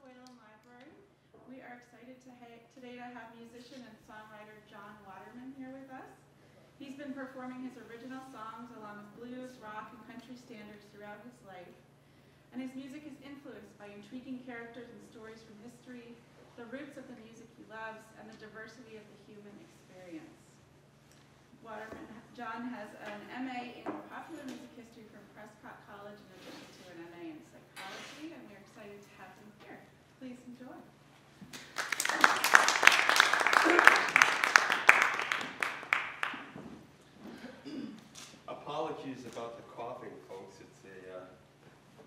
Whalen Library. We are excited to today to have musician and songwriter Jon Waterman here with us. He's been performing his original songs along with blues, rock, and country standards throughout his life. And his music is influenced by intriguing characters and stories from history, the roots of the music he loves, and the diversity of the human experience. Waterman, Jon has an MA in popular music history from Prescott College in addition to an MA in psychology, and we're excited to have him here. Please enjoy. Apologies about the coughing, folks. It's a uh,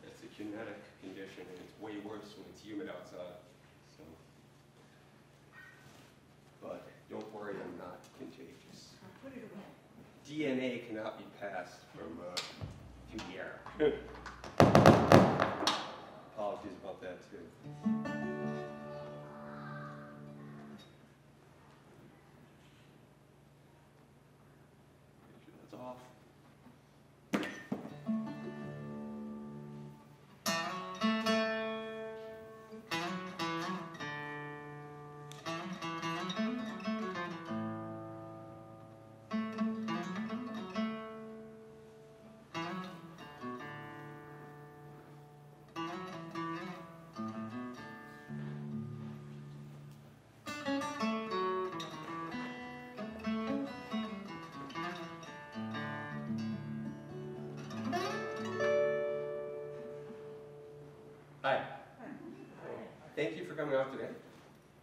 it's a genetic condition, and it's way worse when it's humid outside. So, but don't worry, I'm not contagious. Put it away. DNA cannot be passed from uh, coming out today.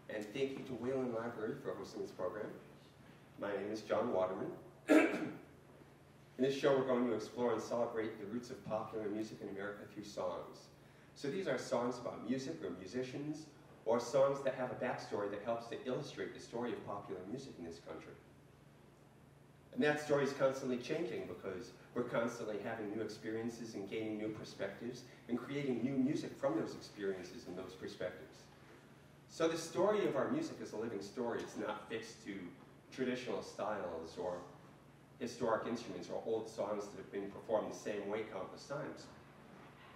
And thank you to Whalen Library for hosting this program. My name is Jon Waterman. in this show, we're going to explore and celebrate the roots of popular music in America through songs. So these are songs about music or musicians, or songs that have a backstory that helps to illustrate the story of popular music in this country. And that story is constantly changing because we're constantly having new experiences and gaining new perspectives and creating new music from those experiences and those perspectives. So the story of our music is a living story. It's not fixed to traditional styles or historic instruments or old songs that have been performed the same way countless times.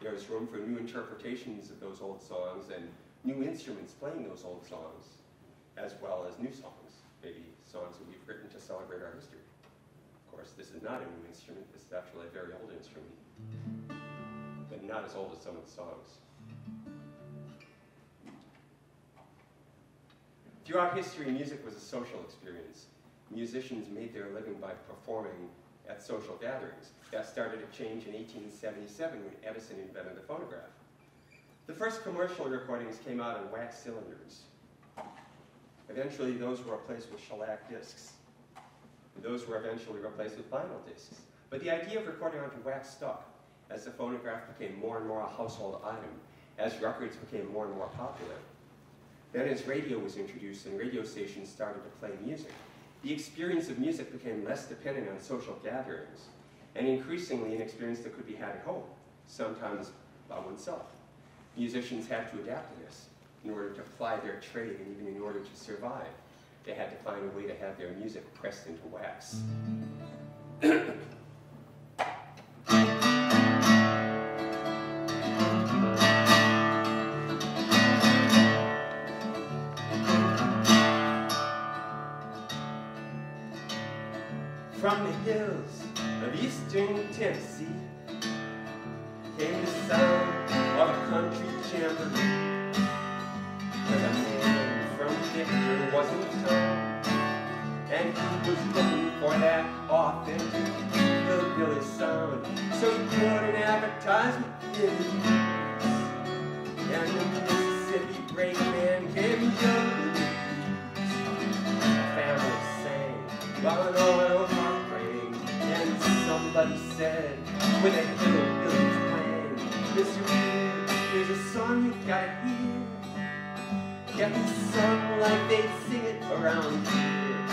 There's room for new interpretations of those old songs and new instruments playing those old songs, as well as new songs, maybe songs that we've written to celebrate our history. Of course, this is not a new instrument. This is actually a very old instrument, but not as old as some of the songs. Throughout history, music was a social experience. Musicians made their living by performing at social gatherings. That started a change in 1877 when Edison invented the phonograph. The first commercial recordings came out in wax cylinders. Eventually, those were replaced with shellac discs. Those were eventually replaced with vinyl discs. But the idea of recording onto wax stuck as the phonograph became more and more a household item, as records became more and more popular. Then as radio was introduced and radio stations started to play music, the experience of music became less dependent on social gatherings, and increasingly an experience that could be had at home, sometimes by oneself. Musicians had to adapt to this in order to ply their trade and even in order to survive. They had to find a way to have their music pressed into wax. hills of eastern Tennessee Getting sung like they sing it around here.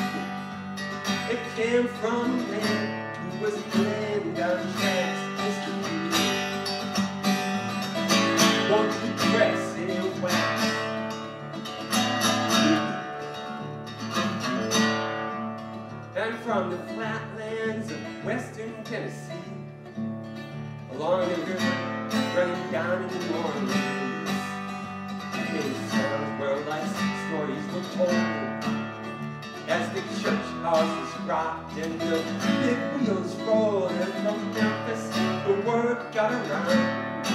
It came from a man who was playing down tracks, Mr. Reed. Won't you press in wax? And from the flatlands of western Tennessee, along the river running down in New Orleans, where life's stories were told. As the church houses rocked and the big wheels rolled and from Memphis the word got around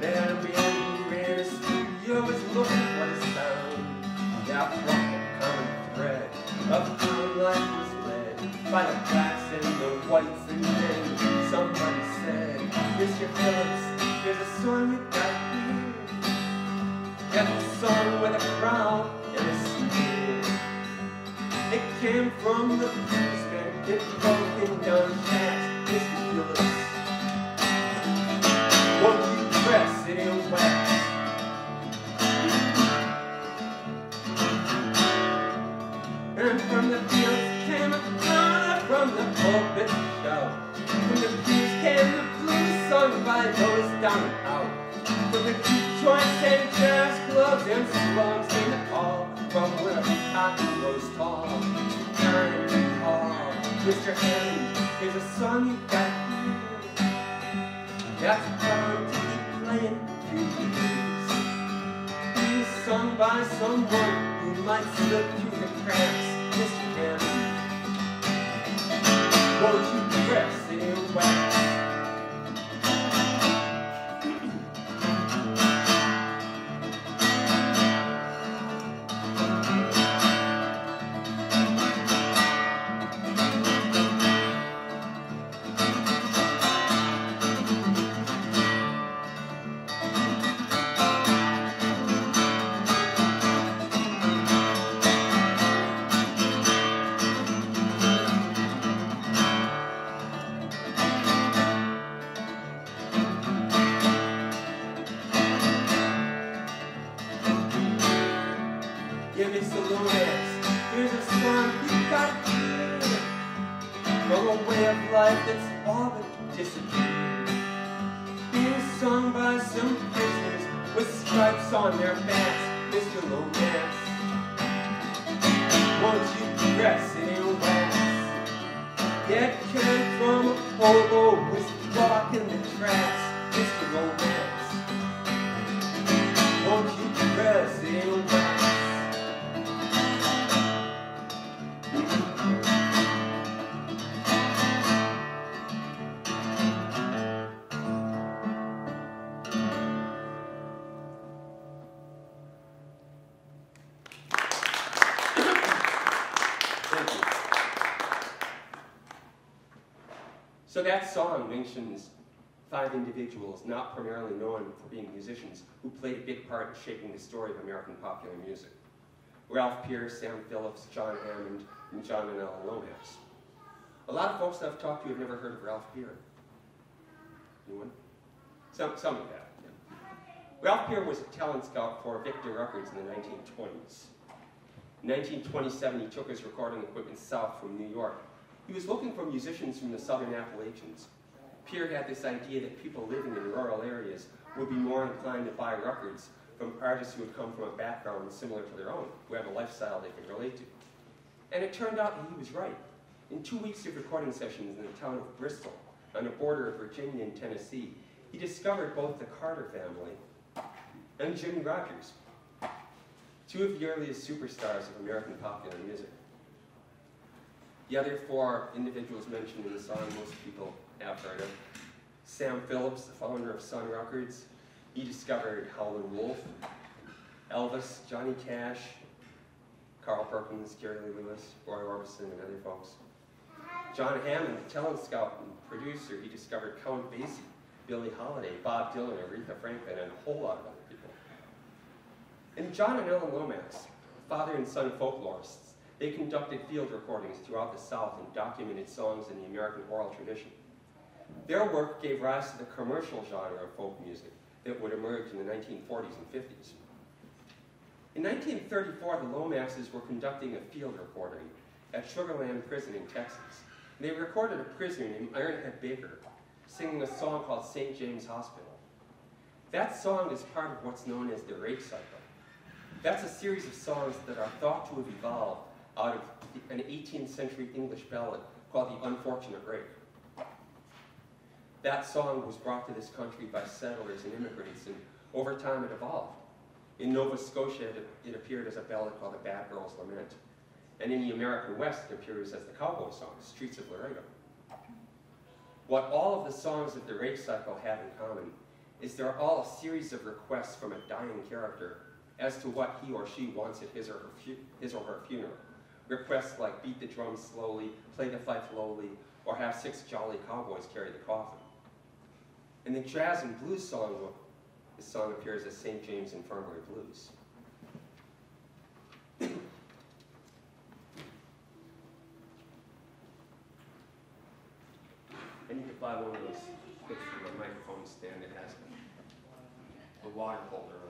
There a man who studio was looking for the sound Now from the common thread of how life was led by the blacks and the whites and then somebody said, Mr. Phillips, there's a song you got here. A song with a crowd and a sneer. It came from the man, it broken down fast, Mr. Phillips. Won't you press it in wax? And from the fields came a cry from the pulpit shout. From the pews came the blues sung by those down and out. From the joints and jazz clubs and slums the call from where cotton grows tall. Time and call, Mr. Hammond, here's a song you got here. That's bound to keep playing through the sung by someone who might slip through the cracks, Mr. Hammond. Won't you press it in wax? Five individuals not primarily known for being musicians who played a big part in shaping the story of American popular music. Ralph Peer, Sam Phillips, John Hammond, and John and Alan Lomax. A lot of folks that I've talked to have never heard of Ralph Peer. Anyone? Some, some of that. yeah. Ralph Peer was a talent scout for Victor Records in the 1920s. In 1927, he took his recording equipment south from New York. He was looking for musicians from the southern Appalachians. Peer had this idea that people living in rural areas would be more inclined to buy records from artists who had come from a background similar to their own, who have a lifestyle they could relate to. And it turned out that he was right. In two weeks of recording sessions in the town of Bristol, on the border of Virginia and Tennessee, he discovered both the Carter family and Jimmie Rodgers, two of the earliest superstars of American popular music. The other four individuals mentioned in the song most people have heard of. Sam Phillips, the founder of Sun Records, he discovered Howlin' Wolf, Elvis, Johnny Cash, Carl Perkins, Jerry Lee Lewis, Roy Orbison, and other folks. John Hammond, the talent scout and producer, he discovered Count Basie, Billie Holiday, Bob Dylan, Aretha Franklin, and a whole lot of other people. And John and Alan Lomax, father and son folklorists, they conducted field recordings throughout the South and documented songs in the American oral tradition. Their work gave rise to the commercial genre of folk music that would emerge in the 1940s and 50s. In 1934, the Lomaxes were conducting a field recording at Sugarland Prison in Texas. They recorded a prisoner named Ironhead Baker singing a song called St. James Hospital. That song is part of what's known as the rake cycle. That's a series of songs that are thought to have evolved out of an 18th century English ballad called The Unfortunate Rake. That song was brought to this country by settlers and immigrants, and over time it evolved. In Nova Scotia, it, it appeared as a ballad called The Bad Girl's Lament. and in the American West it appears as the cowboy song, Streets of Laredo. What all of the songs of the Rake Cycle have in common is they're all a series of requests from a dying character as to what he or she wants at his or her, his or her funeral. Requests like beat the drums slowly, play the fife lowly, or have six jolly cowboys carry the coffin. In the jazz and blues song, this song appears as St. James Infirmary Blues. I need to buy one of those kits for my microphone stand that has a water holder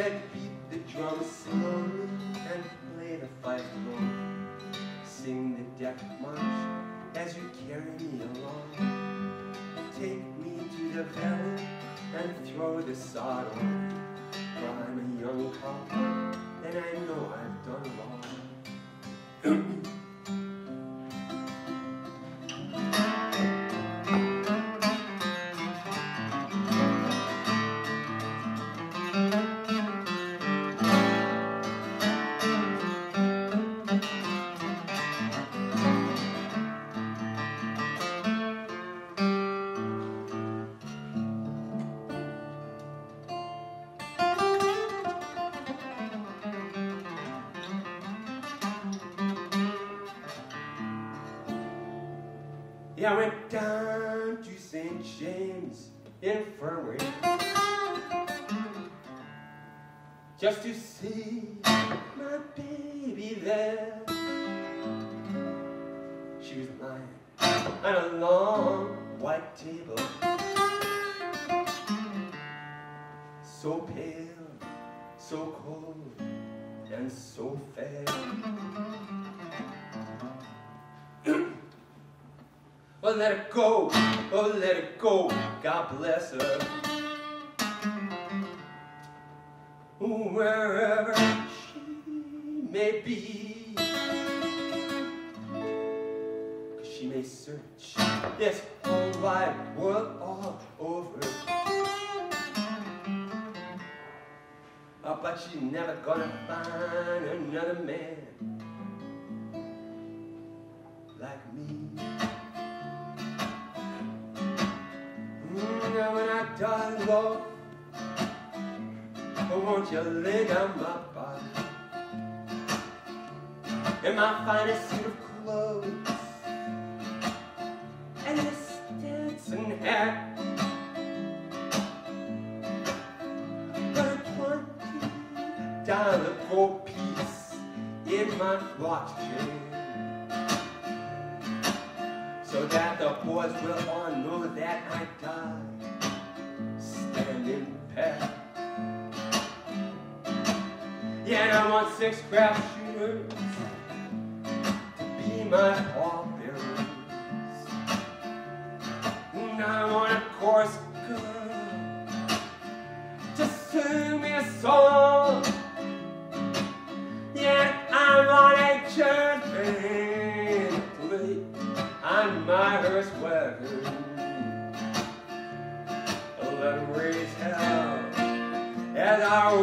Beat the drum slowly and play the fife. Sing the death march as you carry me along. Take me to the valley and throw the sod on. For I'm a young cowboy and I know I've done wrong. dollar peace in my watch chain so that the boys will all know that I died standing pat. Yeah, and I want six craft shooters to be my pallbearers. And I want a chorus girl to sing me a song. Wagon. Let 'em raise hell as I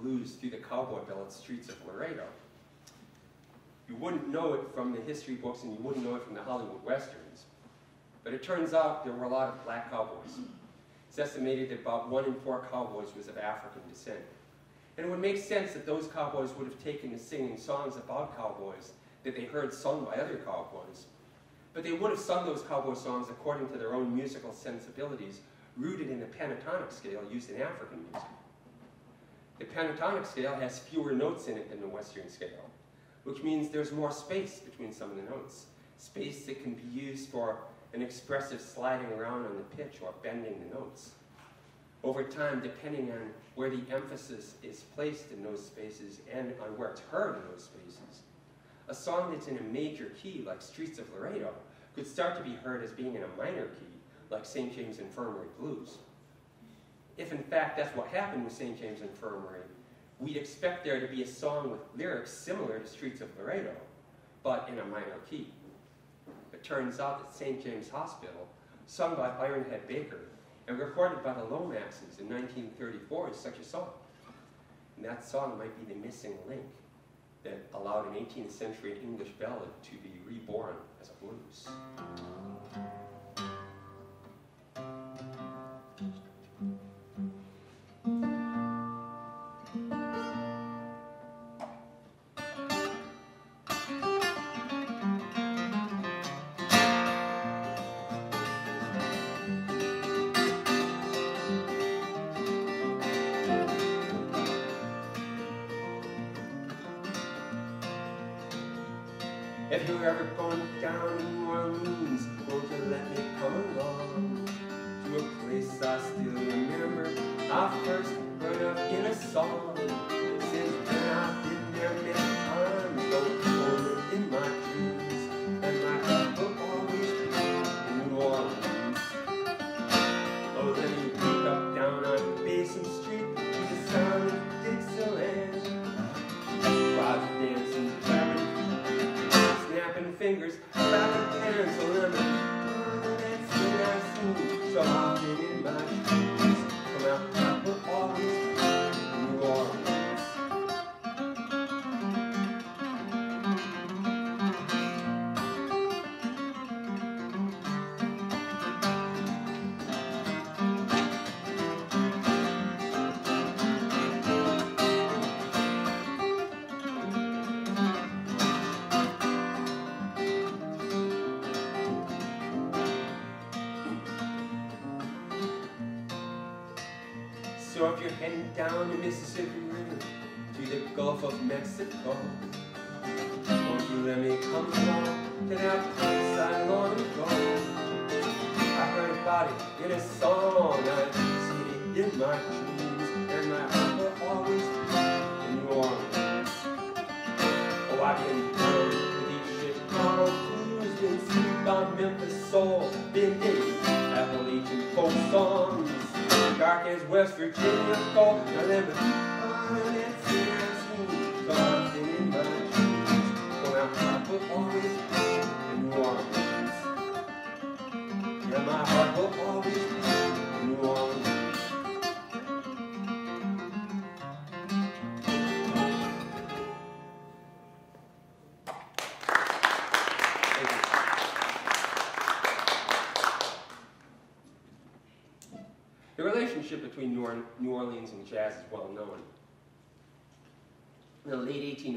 blues through the cowboy ballad streets of Laredo. You wouldn't know it from the history books and you wouldn't know it from the Hollywood westerns. But it turns out there were a lot of black cowboys. It's estimated that about one in four cowboys was of African descent. And it would make sense that those cowboys would have taken to singing songs about cowboys that they heard sung by other cowboys. But they would have sung those cowboy songs according to their own musical sensibilities, rooted in the pentatonic scale used in African music. The pentatonic scale has fewer notes in it than the Western scale, which means there's more space between some of the notes. Space that can be used for an expressive sliding around on the pitch or bending the notes. Over time, depending on where the emphasis is placed in those spaces and on where it's heard in those spaces, a song that's in a major key, like Streets of Laredo, could start to be heard as being in a minor key, like St. James Infirmary Blues. If in fact that's what happened with St. James Infirmary, we'd expect there to be a song with lyrics similar to Streets of Laredo, but in a minor key. It turns out that St. James Hospital, sung by Ironhead Baker and recorded by the Lomaxes in 1934, is such a song. And that song might be the missing link that allowed an 18th century English ballad to be reborn as a blues. Heading down the Mississippi River to the Gulf of Mexico, won't you let me come along to that place I long ago? I heard about it in a song, I see it in my dreams, and my heart will always be in New Orleans. Oh, I've been down to the Chicago blues, been seen by Memphis soul, been digging Appalachian folk songs dark as West Virginia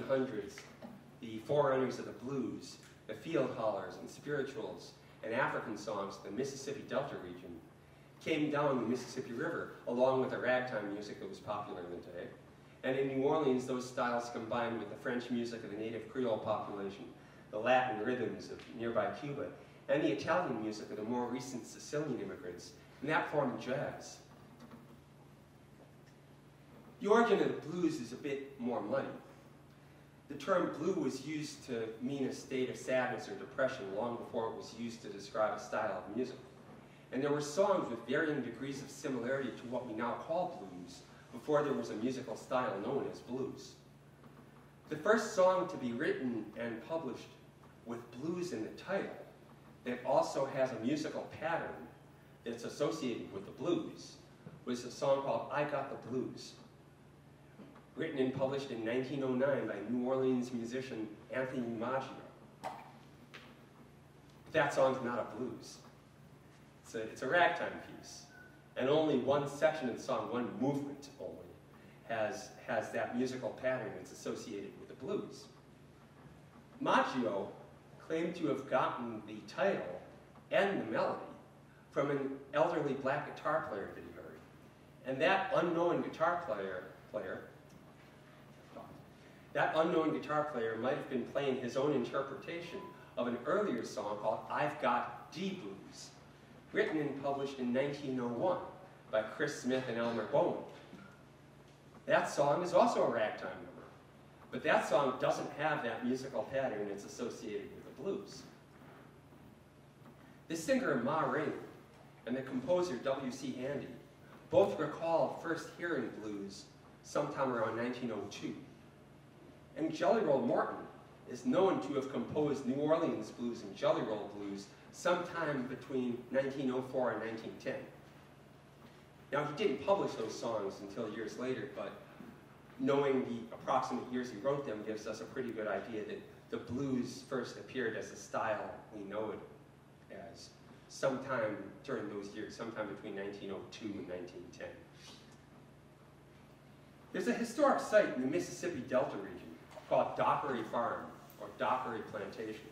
1800s, the forerunners of the blues, the field hollers and spirituals, and African songs of the Mississippi Delta region came down the Mississippi River along with the ragtime music that was popular then today And in New Orleans, those styles combined with the French music of the native Creole population, the Latin rhythms of nearby Cuba, and the Italian music of the more recent Sicilian immigrants, and that formed jazz. The origin of the blues is a bit more muddy. The term blue was used to mean a state of sadness or depression long before it was used to describe a style of music. And there were songs with varying degrees of similarity to what we now call blues before there was a musical style known as blues. The first song to be written and published with blues in the title that also has a musical pattern that's associated with the blues was a song called I Got the Blues written and published in 1909 by New Orleans musician Anthony Maggio. That song's not a blues. It's a, it's a ragtime piece. And only one section of the song, one movement only, has, has that musical pattern that's associated with the blues. Maggio claimed to have gotten the title and the melody from an elderly black guitar player that he heard. And that unknown guitar player, player that unknown guitar player might have been playing his own interpretation of an earlier song called I've Got D Blues, written and published in 1901 by Chris Smith and Elmer Bowman. That song is also a ragtime number, but that song doesn't have that musical pattern that's associated with the blues. The singer Ma Rainey and the composer W.C. Handy both recall first hearing blues sometime around 1902. And Jelly Roll Morton is known to have composed New Orleans blues and Jelly Roll blues sometime between 1904 and 1910. Now, he didn't publish those songs until years later, but knowing the approximate years he wrote them gives us a pretty good idea that the blues first appeared as a style we know it as sometime during those years, sometime between 1902 and 1910. There's a historic site in the Mississippi Delta region called Dockery Farm, or Dockery Plantation.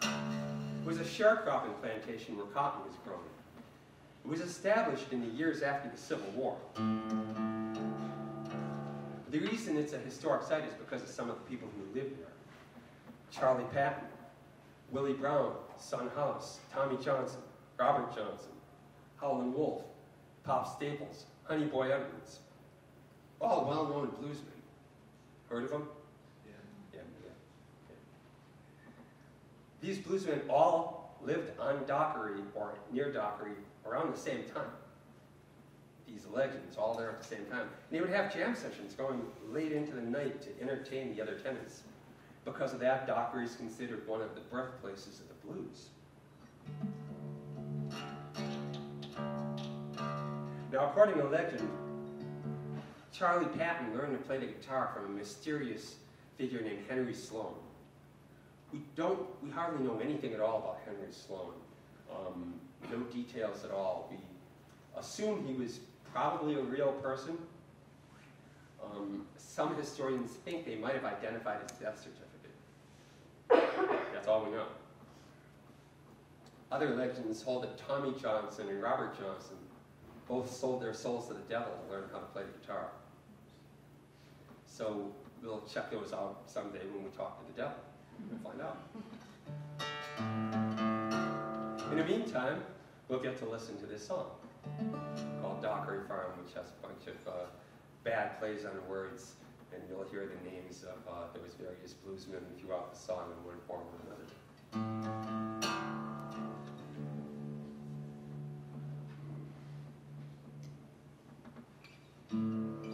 It was a sharecropping plantation where cotton was grown. It was established in the years after the Civil War. The reason it's a historic site is because of some of the people who lived there. Charlie Patton, Willie Brown, Son House, Tommy Johnson, Robert Johnson, Howlin' Wolf, Pop Staples, Honey Boy Edwards, all well-known bluesmen. Heard of them? Yeah. Yeah, yeah. These bluesmen all lived on Dockery or near Dockery around the same time. These legends, all there at the same time. And they would have jam sessions going late into the night to entertain the other tenants. Because of that, Dockery is considered one of the birthplaces of the blues. Now, according to legend, Charlie Patton learned to play the guitar from a mysterious figure named Henry Sloan. We don't, we hardly know anything at all about Henry Sloan. Um, no details at all. We assume he was probably a real person. Um, some historians think they might have identified his death certificate. That's all we know. Other legends hold that Tommy Johnson and Robert Johnson both sold their souls to the devil to learn how to play the guitar. So we'll check those out someday when we talk to the devil. We'll find out. In the meantime, we'll get to listen to this song called Dockery Farm, which has a bunch of uh, bad plays on words, and you'll hear the names of uh, those various bluesmen throughout the song in one form or another. She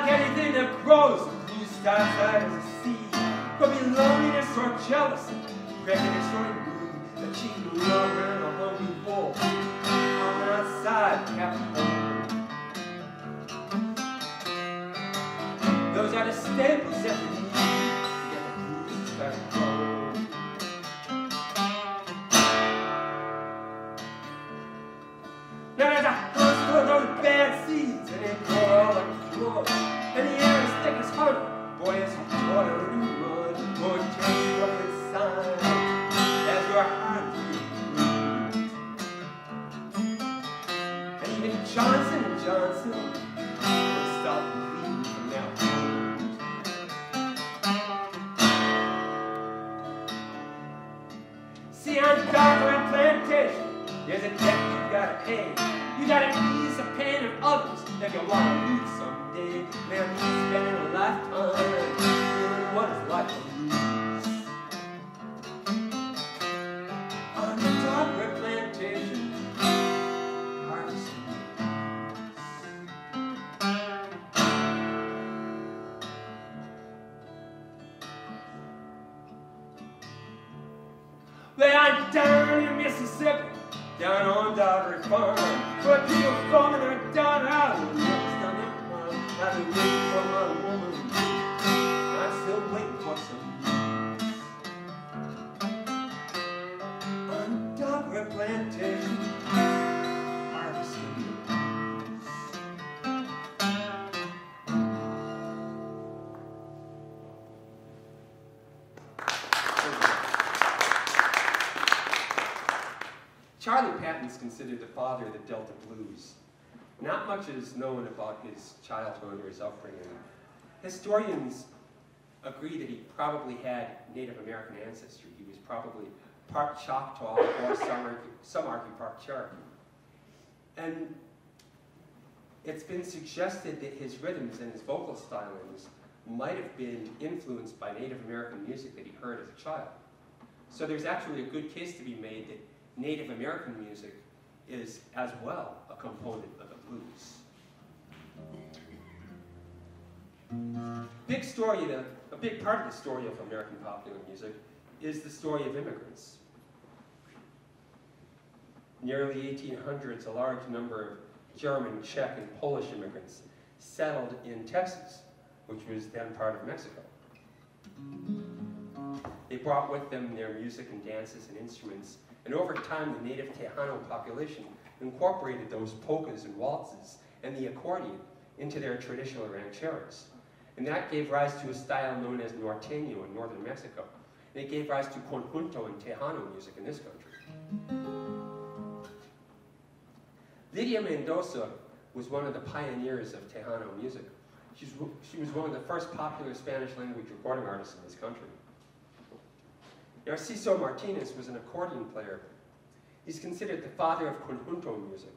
like anything that grows, blue starts out as a seed. Could be loneliness or jealousy, prejudice or greed, a cheating lover and a hungry wolf. On the outside, home. Those are the staples that considered the father of the Delta Blues. Not much is known about his childhood or his upbringing. Historians agree that he probably had Native American ancestry. He was probably part Choctaw or some argue, some argue part Cherokee. And it's been suggested that his rhythms and his vocal stylings might have been influenced by Native American music that he heard as a child. So there's actually a good case to be made that Native American music is as well a component of the blues. Big story, the, a big part of the story of American popular music is the story of immigrants. In the early 1800s, a large number of German, Czech, and Polish immigrants settled in Texas, which was then part of Mexico. They brought with them their music and dances and instruments, and over time the native Tejano population incorporated those polkas and waltzes and the accordion into their traditional rancheras. And that gave rise to a style known as norteño in northern Mexico. And it gave rise to conjunto and Tejano music in this country. Lydia Mendoza was one of the pioneers of Tejano music. She's, she was one of the first popular Spanish language recording artists in this country. Narciso Martinez was an accordion player. He's considered the father of conjunto music.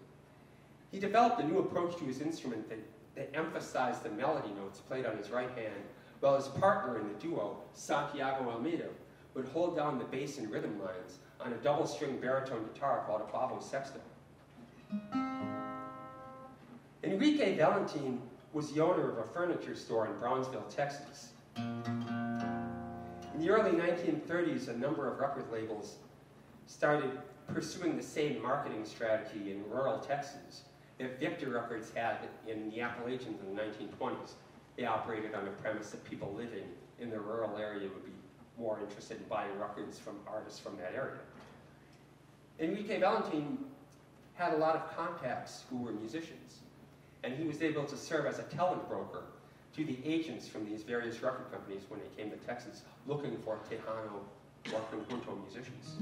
He developed a new approach to his instrument that, that emphasized the melody notes played on his right hand, while his partner in the duo, Santiago Almeida, would hold down the bass and rhythm lines on a double-string baritone guitar called a Bajo Sexto. Enrique Valentin was the owner of a furniture store in Brownsville, Texas. In the early 1930s, a number of record labels started pursuing the same marketing strategy in rural Texas that Victor Records had in the Appalachians in the 1920s. They operated on the premise that people living in the rural area would be more interested in buying records from artists from that area. Enrique Valentin had a lot of contacts who were musicians, and he was able to serve as a talent broker to the agents from these various record companies when they came to Texas looking for Tejano or conjunto musicians.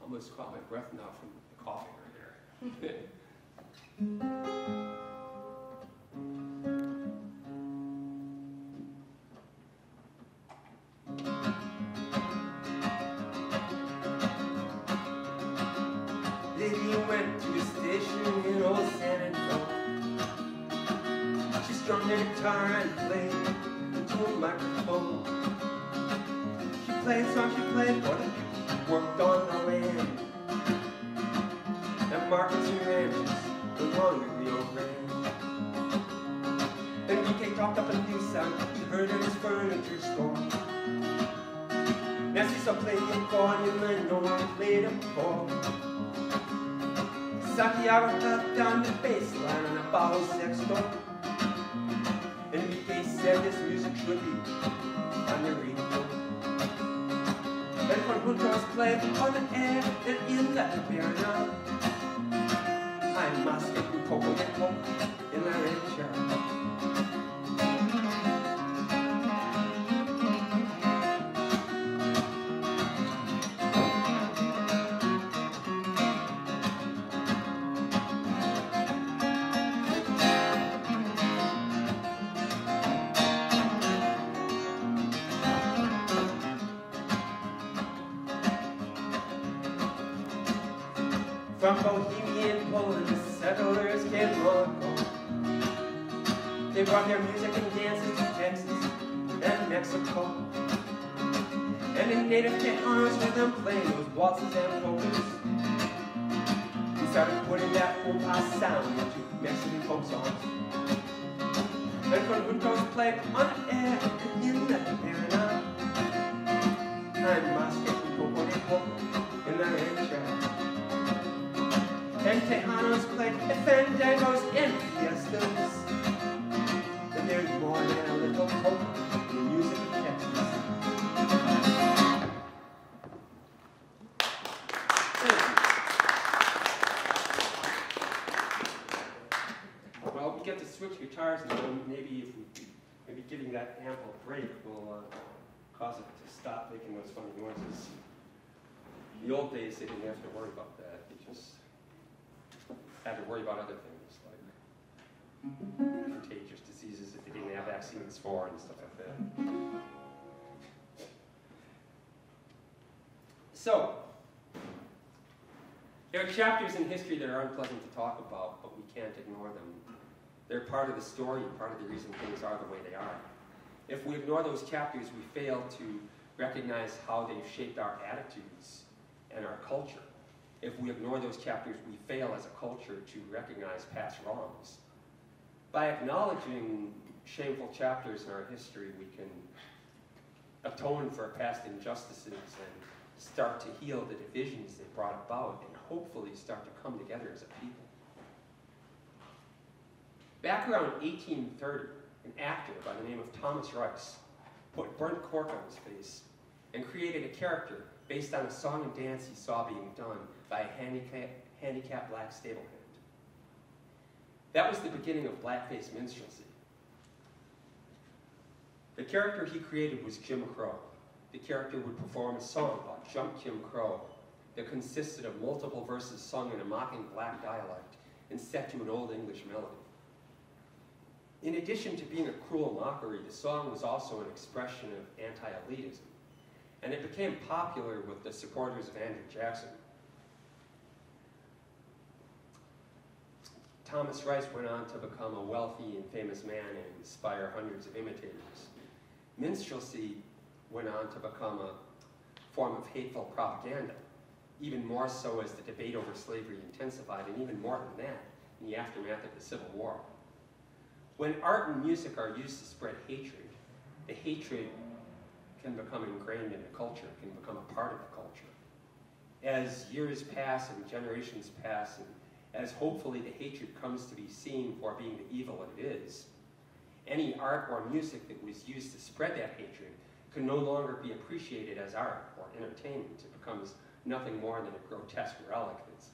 Almost caught my breath now from the coughing earlier. Lady guitar and played into a microphone. She played songs she played for the people worked on the land. And markets and ranches along the Rio Grande. Then DK talked up a new sound he heard in his furniture store. Narciso played the accordion and no one played it before. Santiago cut down the bass line on a Bajo Sexto. Enrique this music should be on the radio. And play on the air and in the Taberna. Hay más que un poco de coke en Mexico. And the native Tejanos with them playing those waltzes and polkas. We started putting that kompas sound into Mexican folk songs. And conjuntos played on air and in the taberna. Making those funny noises. In the old days, they didn't have to worry about that. They just had to worry about other things like contagious diseases that they didn't have vaccines for and stuff like that. So, there are chapters in history that are unpleasant to talk about, but we can't ignore them. They're part of the story part of the reason things are the way they are. If we ignore those chapters, we fail to recognize how they've shaped our attitudes and our culture if we ignore those chapters, we fail as a culture to recognize past wrongs. By acknowledging shameful chapters in our history, we can atone for past injustices and start to heal the divisions they brought about and hopefully start to come together as a people. Back around 1830, an actor by the name of Thomas Rice put burnt cork on his face and created a character based on a song and dance he saw being done by a handicapped, handicapped black stable hand. That was the beginning of blackface minstrelsy. The character he created was Jim Crow. The character would perform a song called Jump Jim Crow that consisted of multiple verses sung in a mocking black dialect and set to an old English melody. In addition to being a cruel mockery, the song was also an expression of anti-elitism, and it became popular with the supporters of Andrew Jackson. Thomas Rice went on to become a wealthy and famous man and inspire hundreds of imitators. Minstrelsy went on to become a form of hateful propaganda, even more so as the debate over slavery intensified, and even more than that in the aftermath of the Civil War. When art and music are used to spread hatred, the hatred can become ingrained in the culture, can become a part of the culture. As years pass and generations pass, and as hopefully the hatred comes to be seen for being the evil it is, any art or music that was used to spread that hatred can no longer be appreciated as art or entertainment. It becomes nothing more than a grotesque relic that's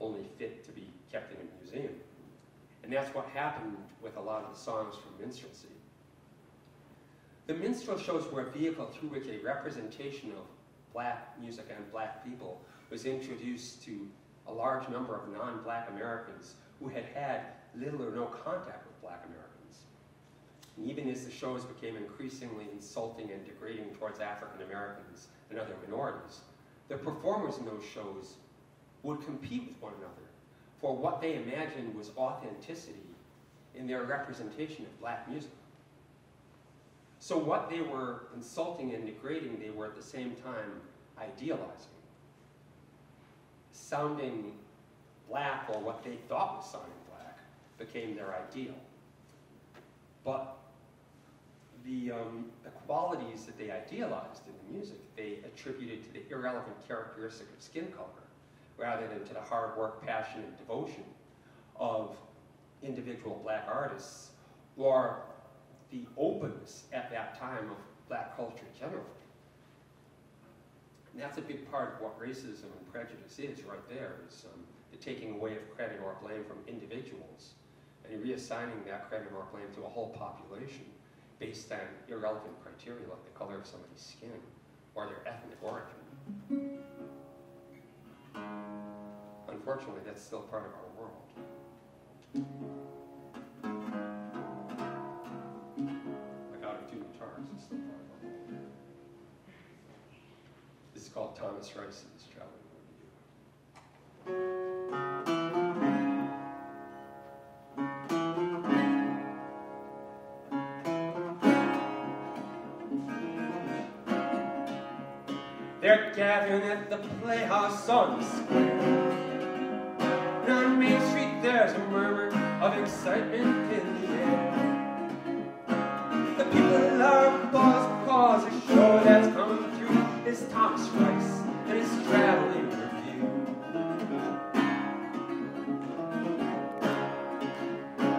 only fit to be kept in a museum. And that's what happened with a lot of the songs from minstrelsy. The minstrel shows were a vehicle through which a representation of black music and black people was introduced to a large number of non-black Americans who had had little or no contact with black Americans. And even as the shows became increasingly insulting and degrading towards African Americans and other minorities, the performers in those shows would compete with one another for what they imagined was authenticity in their representation of black music. So what they were insulting and degrading, they were at the same time idealizing. Sounding black, or what they thought was sounding black, became their ideal. But the, um, the qualities that they idealized in the music, they attributed to the irrelevant characteristic of skin color rather than to the hard work, passion, and devotion of individual black artists or the openness at that time of black culture generally. And that's a big part of what racism and prejudice is right there, is um, the taking away of credit or blame from individuals and reassigning that credit or blame to a whole population based on irrelevant criteria like the color of somebody's skin or their ethnic origin. Unfortunately, that's still part of our world. Called Thomas Rice's Traveling They're gathering at the playhouse on the square. And on Main Street there's a murmur of excitement in the air. The people are buzzed because a show that's coming through is Thomas Rice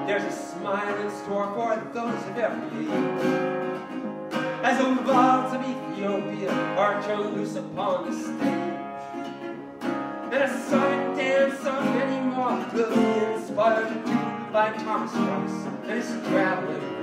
There's a smile in store for those of every age as the wilds of Ethiopia are turned loose upon the stage. And a sonic dance of many more will be inspired to by Thomas Rice and his traveling.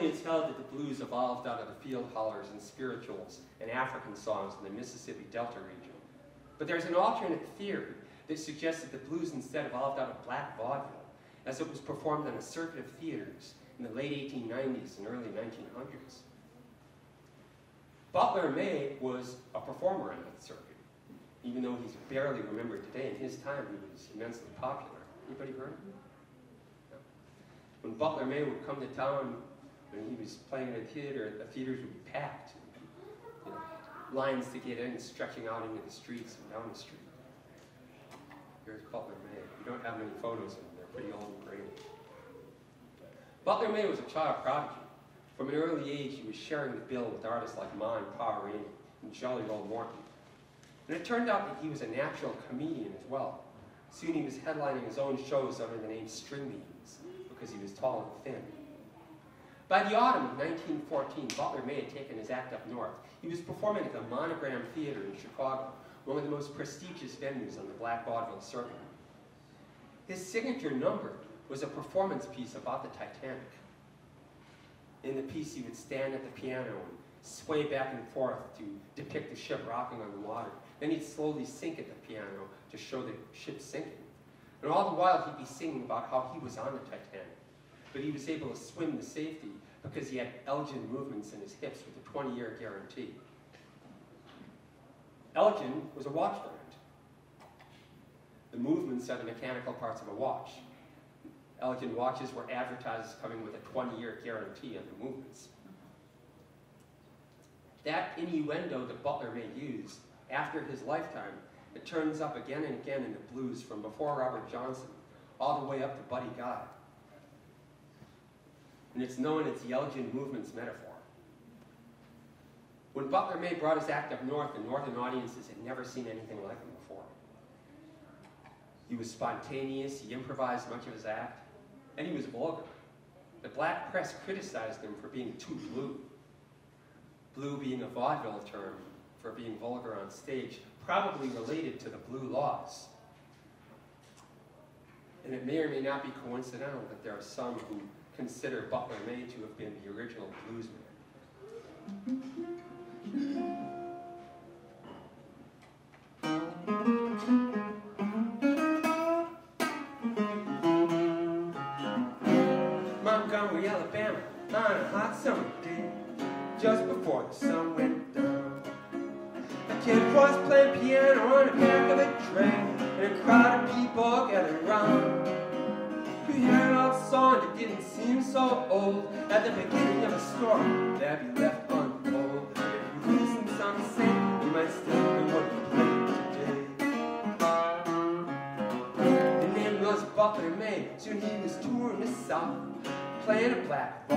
It's held that the blues evolved out of the field hollers and spirituals and African songs in the Mississippi Delta region. But there's an alternate theory that suggests that the blues instead evolved out of black vaudeville, as it was performed on a circuit of theaters in the late 1890s and early 1900s. Butler May was a performer on that circuit, even though he's barely remembered today. In his time, he was immensely popular. Anybody heard of him? When Butler May would come to town, when he was playing in a theater, the theaters would be packed. You know, lines to get in stretching out into the streets and down the street. Here's Butler May. We don't have many photos of him. They're pretty old and grainy. Butler May was a child prodigy. From an early age, he was sharing the bill with artists like Ma and Pa Rainey and Jelly Roll Morton. And it turned out that he was a natural comedian as well. Soon he was headlining his own shows under the name String Beans because he was tall and thin. By the autumn of 1914, Butler May had taken his act up north. He was performing at the Monogram Theater in Chicago, one of the most prestigious venues on the Black Vaudeville circuit. His signature number was a performance piece about the Titanic. In the piece, he would stand at the piano and sway back and forth to depict the ship rocking on the water. Then he'd slowly sink at the piano to show the ship sinking. And all the while, he'd be singing about how he was on the Titanic. But he was able to swim to safety because he had Elgin movements in his hips with a 20 year guarantee. Elgin was a watch brand. The movements are the mechanical parts of a watch. Elgin watches were advertised as coming with a 20 year guarantee on the movements. That innuendo that Butler may use after his lifetime, it turns up again and again in the blues from before Robert Johnson all the way up to Buddy Guy. And it's known as the Elgin movement's metaphor. When Butler May brought his act up north, the northern audiences had never seen anything like him before. He was spontaneous, he improvised much of his act, and he was vulgar. The black press criticized him for being too blue. Blue being a vaudeville term for being vulgar on stage, probably related to the blue laws. And it may or may not be coincidental that there are some who consider Butler May to have been the original bluesman. Montgomery, Alabama, on a hot summer day, just before the sun went down. A kid was playing piano on the back of a train, and a crowd of people gathered around. So old at the beginning of a story that be left untold. If you listen some sing, you might still know what you played today. His name was Butler May, soon he was touring the South, playing a black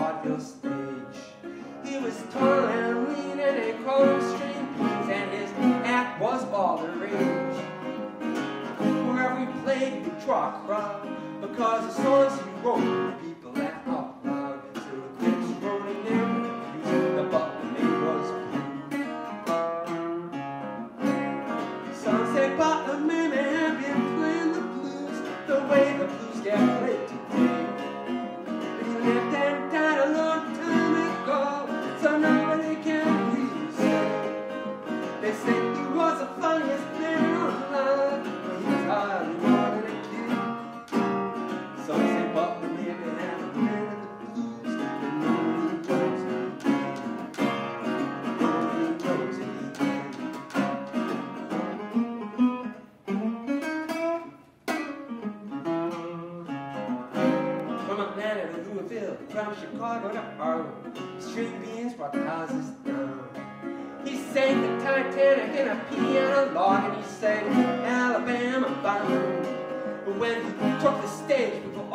people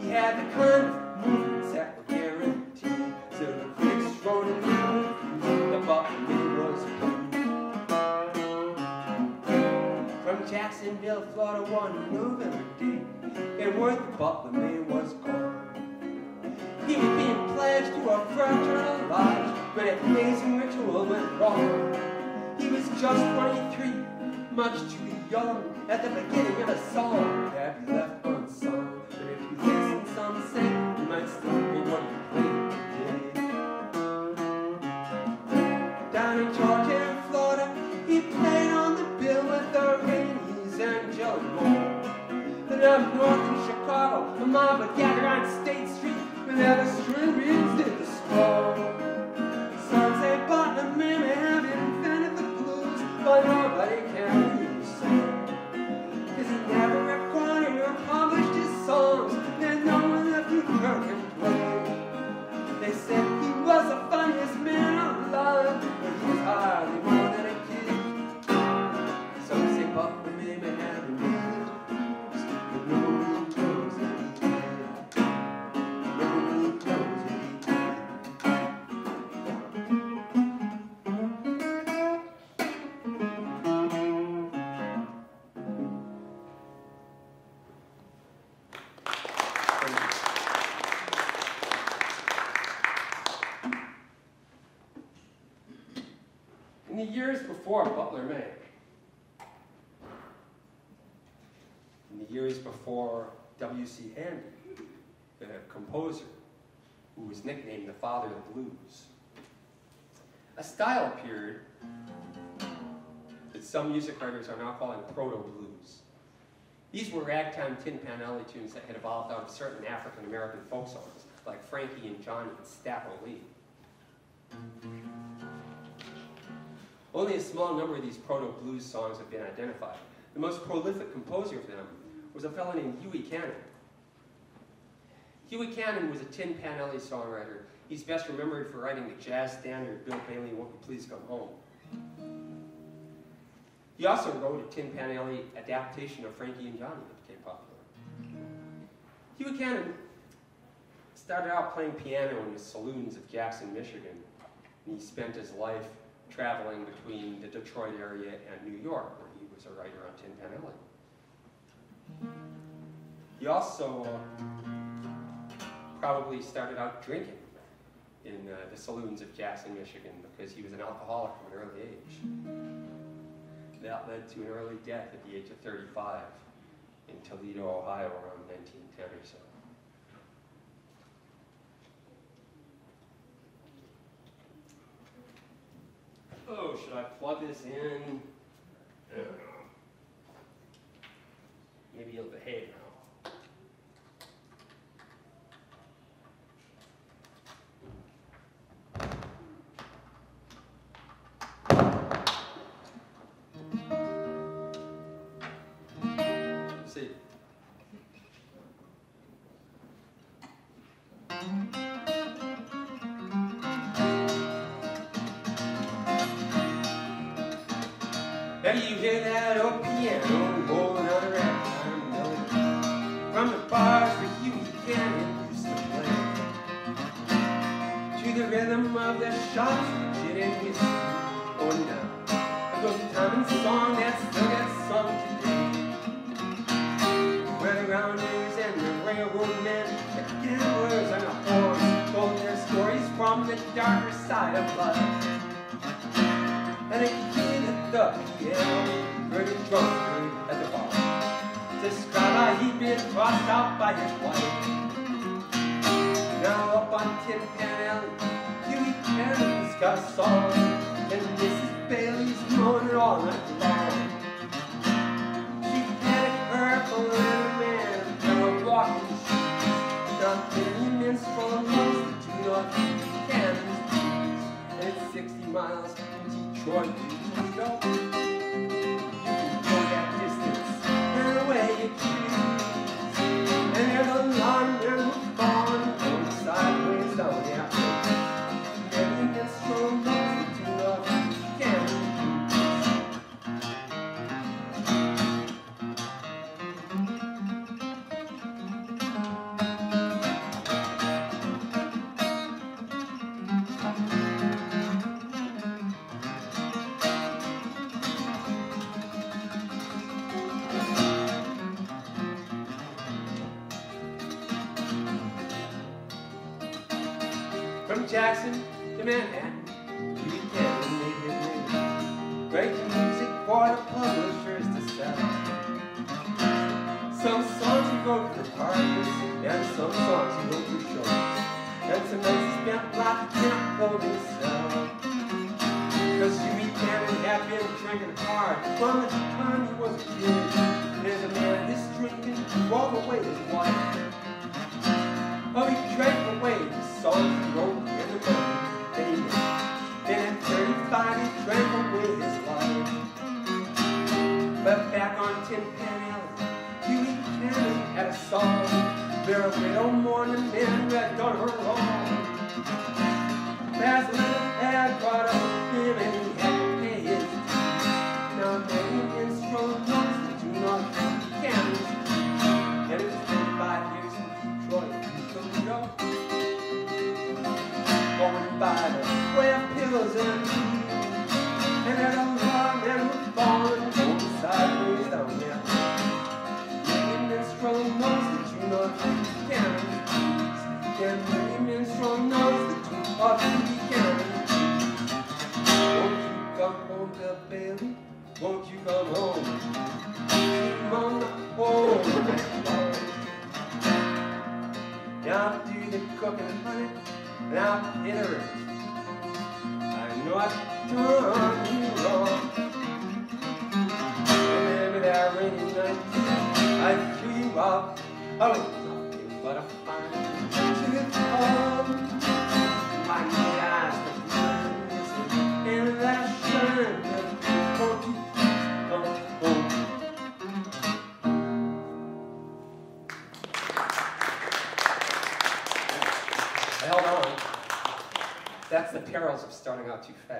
he had the kind of movements that were guaranteed. So the critics wrote their review the he was From Jacksonville, Florida, one November day, and word the Butler man was gone. He was being pledged to a fraternal lodge when an amazing ritual went wrong. He was just 23, much too young, at the beginning of a song that left up north in Chicago, a mob would gather on State Street whenever string did the score. Some say Butler may have invented the blues, but nobody can really. Cause he never recorded or published his songs, and no one left you heard him play. They said he was the funniest man alive, but he was hardly more before W.C. Handy, the composer who was nicknamed the father of the blues, a style appeared that some music writers are now calling proto-blues. These were ragtime Tin Pan Alley tunes that had evolved out of certain African American folk songs, like Frankie and Johnny and Stack Lee. Only a small number of these proto-blues songs have been identified. The most prolific composer of them was a fellow named Hughie Cannon. Hughie Cannon was a Tin Pan Alley songwriter. He's best remembered for writing the jazz standard Bill Bailey, Won't You Please Come Home. He also wrote a Tin Pan Alley adaptation of Frankie and Johnny that became popular. Hughie Cannon started out playing piano in the saloons of Jackson, Michigan, and he spent his life traveling between the Detroit area and New York, where he was a writer on Tin Pan Alley. He also uh, probably started out drinking in uh, the saloons of Jackson, Michigan, because he was an alcoholic from an early age. That led to an early death at the age of 35 in Toledo, Ohio, around 1910 or so. Oh, should I plug this in? I don't know. Maybe it'll behave now.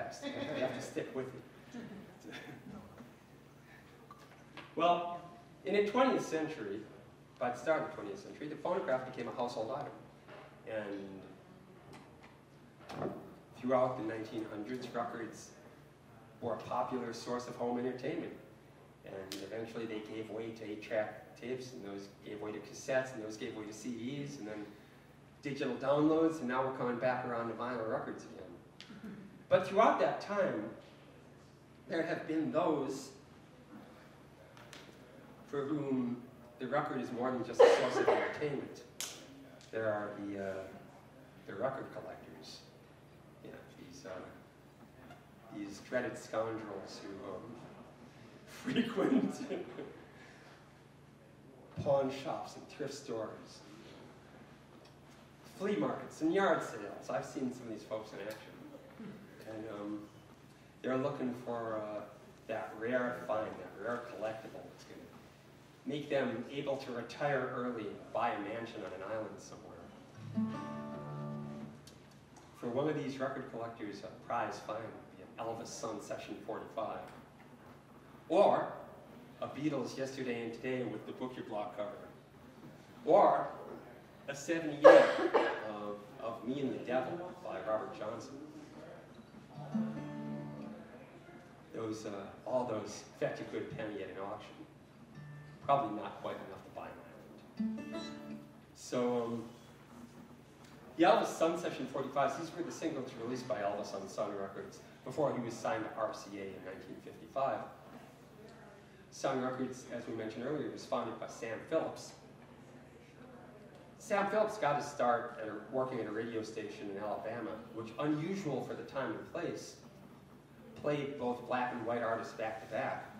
Too. You have to stick with it. Well, in the 20th century, by the start of the 20th century, the phonograph became a household item. And throughout the 1900s, records were a popular source of home entertainment. And eventually they gave way to eight-track tapes, and those gave way to cassettes, and those gave way to CDs, and then digital downloads, and now we're coming back around to vinyl records again. But throughout that time, there have been those for whom the record is more than just a source of entertainment. There are the, uh, the record collectors, you know, these, uh, these dreaded scoundrels who um, frequent pawn shops and thrift stores, flea markets and yard sales. I've seen some of these folks in action. And um, they're looking for uh, that rare find, that rare collectible that's going to make them able to retire early and buy a mansion on an island somewhere. For one of these record collectors, a prize find would be an Elvis Sun Session 45. Or a Beatles Yesterday and Today with the Butcher Block cover. Or a 78 of, of Me and the Devil by Robert Johnson. Those, uh, all those fetch a good penny at an auction. Probably not quite enough to buy an island. So, um, the Elvis Sun Session 45s, these were the singles released by Elvis on Sun Records before he was signed to RCA in 1955. Sun Records, as we mentioned earlier, was founded by Sam Phillips. Sam Phillips got his start at working at a radio station in Alabama, which, unusual for the time and place, played both black and white artists back to back.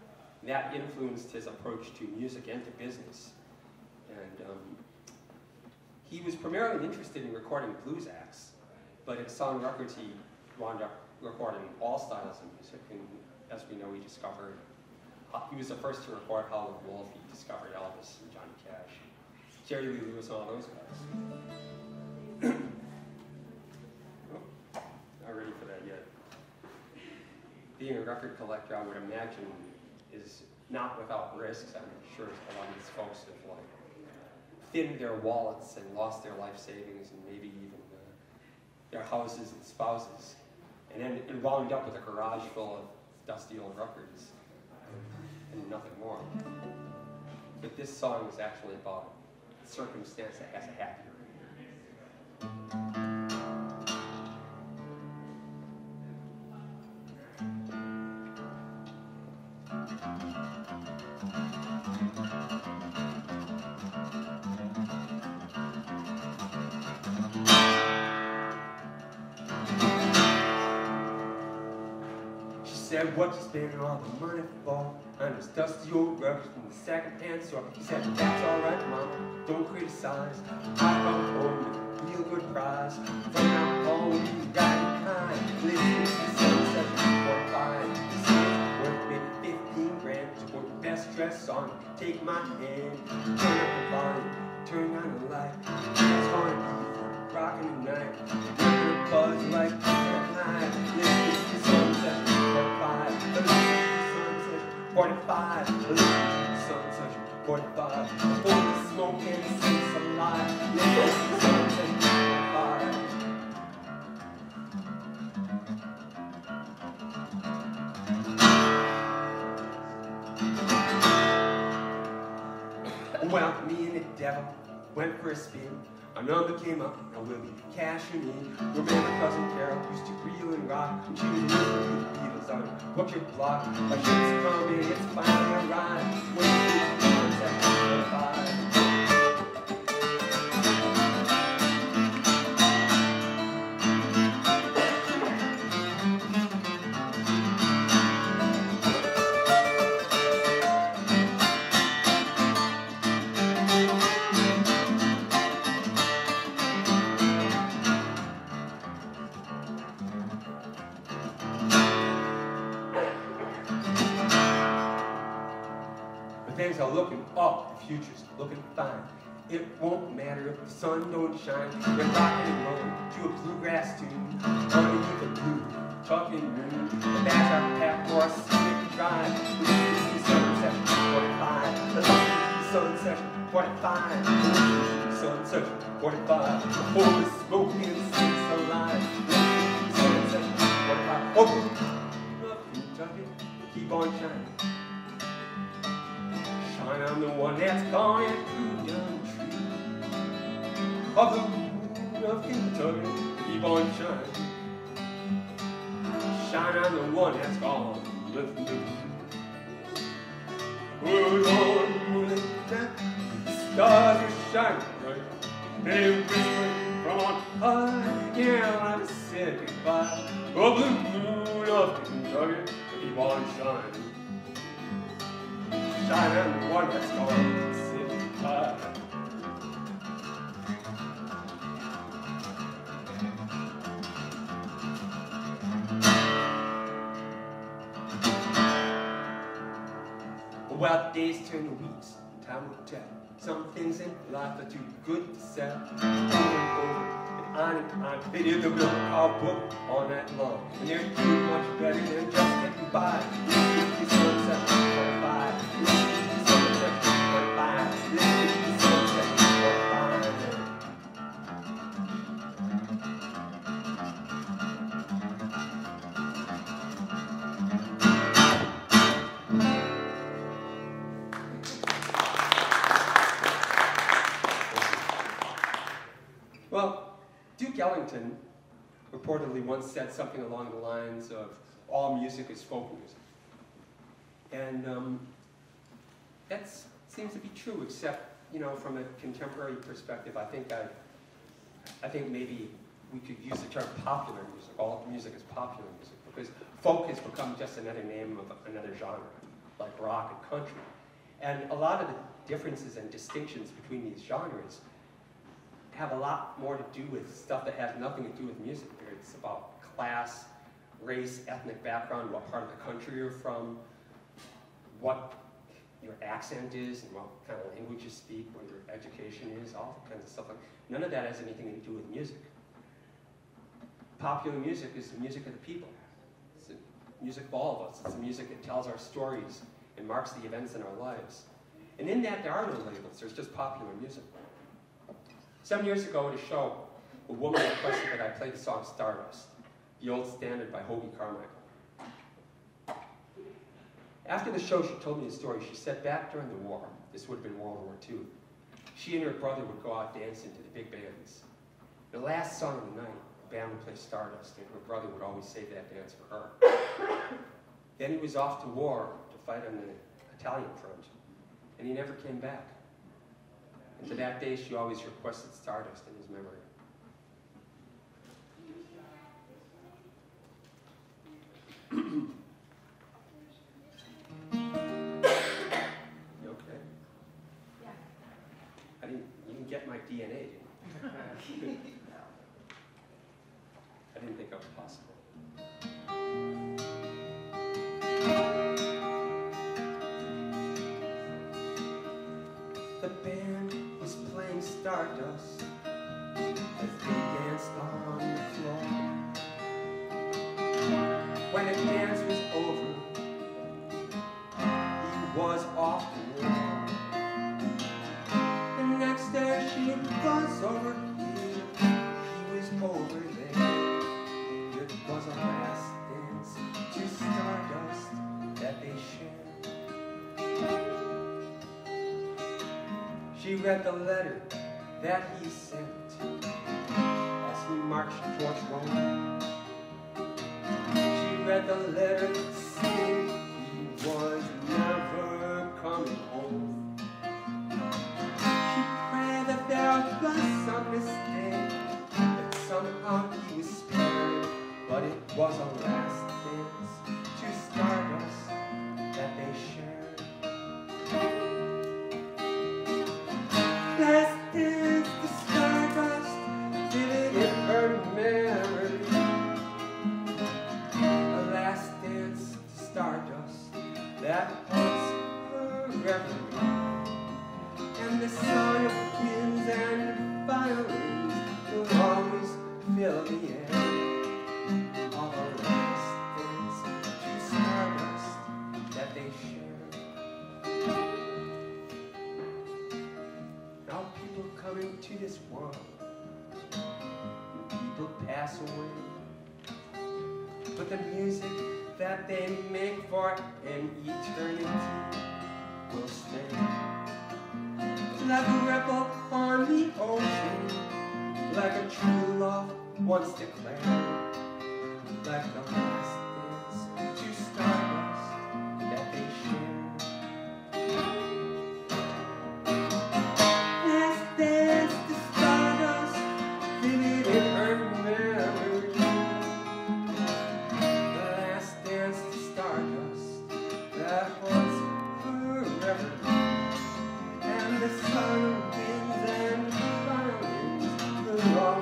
That influenced his approach to music and to business. And um, he was primarily interested in recording blues acts, but at Sun Records he wound up recording all styles of music, and as we know, he discovered, uh, he was the first to record Howlin' Wolf, he discovered Elvis and Johnny Cash, Jerry Lee Lewis, all those guys. not ready for that yet. Being a record collector, I would imagine, is not without risks. I'm sure a lot of these folks have like thinned their wallets and lost their life savings and maybe even uh, their houses and spouses, and then and wound up with a garage full of dusty old records and nothing more. But this song is actually about circumstance that has to happen. She said, what you spending all the money for? And this dusty old rubbish from the second-hand store. He said, that's all right, Mom, don't criticize. I come home with real good prize. From now on, you kind. Listen to sunset, for five. This is worth maybe 15 grand. To put the best dress on, take my hand. Turn up the volume, turn on the light. It's gonna be rocking tonight. Buzz like that night. Listen to sunset, for five. Listen to the sunset, 45. Listen to the 45. Smoke and the sense life. Listen sunset, 45. Well, me and the devil went for a spin. My number came up, I will be cashing in. Remember cousin Carol used to reel and rock. She was listening to the Beatles on Butcher Block. My ship's coming, it's finally arrived. When it's 1975. Sun don't shine. We're and rolling to a bluegrass tune. Underneath the blue, talking moon. The bags are packed for a scenic drive. We see sunset, 45. The sunset, 45. The sunset, 45. Before the One that's gone the Hold on, moonlit night, the stars are shining bright. They whisper from on high, yeah, I'm said goodbye. Of the moon of Kentucky, keep on shining the one that's gone high. Well, days turn to weeks, time will tell. Some things in life are too good to sell. And over, and on and on. They did the real car book all night long. And they're too much better than just getting by. The sunset, 45. Once said something along the lines of, all music is folk music. And um, that seems to be true, except, you know, from a contemporary perspective, I think I, I think maybe we could use the term popular music. All music is popular music because folk has become just another name of another genre, like rock and country. And a lot of the differences and distinctions between these genres have a lot more to do with stuff that has nothing to do with music. It's about class, race, ethnic background, what part of the country you're from, what your accent is, and what kind of language you speak, what your education is, all kinds of stuff like None of that has anything to do with music. Popular music is the music of the people. It's the music of all of us. It's the music that tells our stories and marks the events in our lives. And in that, there are no labels. There's just popular music. Some years ago at a show, a woman requested that I play the song Stardust, the old standard by Hoagy Carmichael. After the show, she told me a story. She said back during the war, this would have been World War II, she and her brother would go out dancing to the big bands. The last song of the night, the band would play Stardust, and her brother would always save that dance for her. then he was off to war to fight on the Italian front, and he never came back. And to that day, she always requested Stardust in his memory. you okay? Yeah. I didn't, you didn't get my DNA, did you? I didn't think that was possible. The band was playing Stardust as they danced on the floor. When the dance was over, he was off to war. The next day she was over here, he was over there. It was a last dance to Stardust that they shared. She read the letter that he sent as he marched towards Rome. The letter violins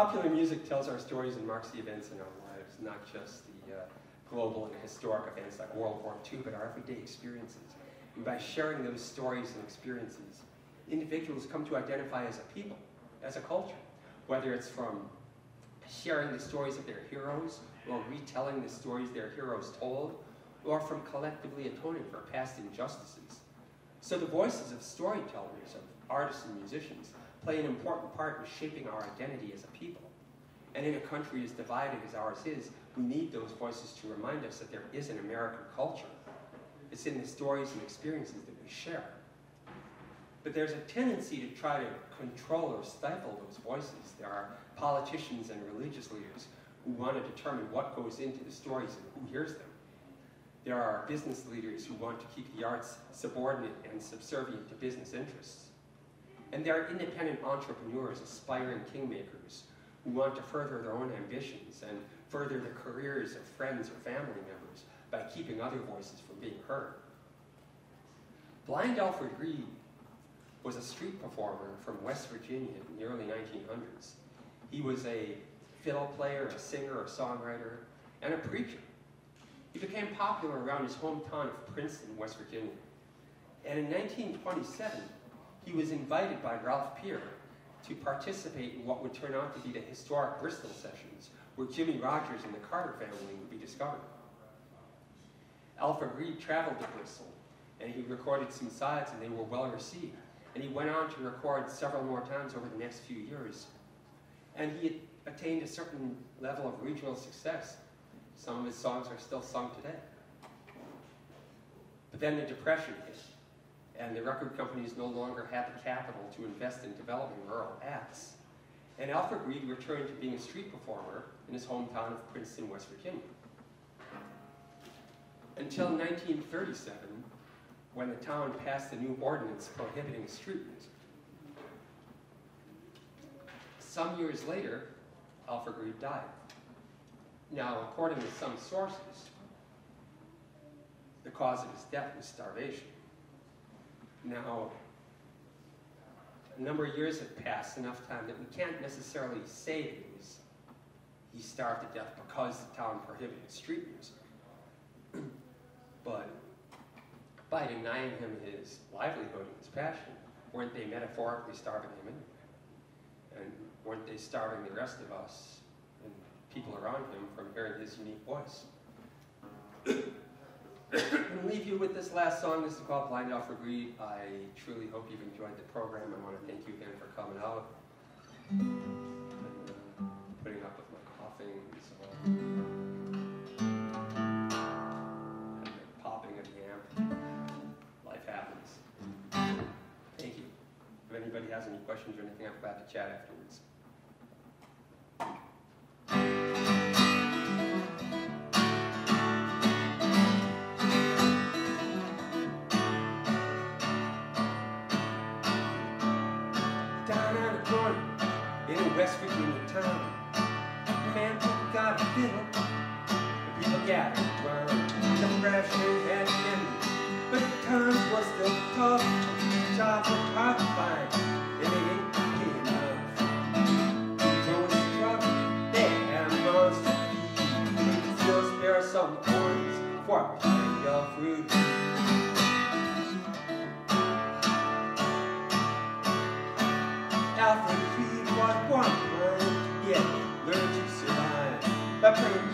Popular music tells our stories and marks the events in our lives, not just the uh, global and historic events like World War II, but our everyday experiences. And by sharing those stories and experiences, individuals come to identify as a people, as a culture, whether it's from sharing the stories of their heroes or retelling the stories their heroes told, or from collectively atoning for past injustices. So the voices of storytellers, of artists and musicians, play an important part in shaping our identity as a people. And in a country as divided as ours is, we need those voices to remind us that there is an American culture. It's in the stories and experiences that we share. But there's a tendency to try to control or stifle those voices. There are politicians and religious leaders who want to determine what goes into the stories and who hears them. There are business leaders who want to keep the arts subordinate and subservient to business interests. And there are independent entrepreneurs, aspiring kingmakers, who want to further their own ambitions and further the careers of friends or family members by keeping other voices from being heard. Blind Alfred Reed was a street performer from West Virginia in the early 1900s. He was a fiddle player, a singer, a songwriter, and a preacher. He became popular around his hometown of Princeton, West Virginia. And in 1927, he was invited by Ralph Peer to participate in what would turn out to be the historic Bristol sessions, where Jimmie Rodgers and the Carter family would be discovered. Alfred Reed traveled to Bristol, and he recorded some sides, and they were well received. And he went on to record several more times over the next few years. And he attained a certain level of regional success. Some of his songs are still sung today. But then the Depression hit, and the record companies no longer had the capital to invest in developing rural acts. And Alfred Reed returned to being a street performer in his hometown of Princeton, West Virginia. Until 1937, when the town passed a new ordinance prohibiting street music. Some years later, Alfred Reed died. Now, according to some sources, the cause of his death was starvation. Now, a number of years have passed, enough time that we can't necessarily say that it was he starved to death because the town prohibited street music. but by denying him his livelihood and his passion, weren't they metaphorically starving him anyway? And weren't they starving the rest of us and people around him from hearing his unique voice? and leave you with this last song. This is called Blind Alfred Reed. I truly hope you've enjoyed the program. I want to thank you again for coming out and uh, putting up with my coughing and so and popping of the amp. Life happens. Thank you. If anybody has any questions or anything, I'm glad to chat afterwards. A man took out a fiddle, the people gathered round. The pressure had ended, but times was still tough. Jobs were hard to find, and they ain't pay enough. So it's rough, they had monster feed. They could still spare some coins for a blind fruit. Survive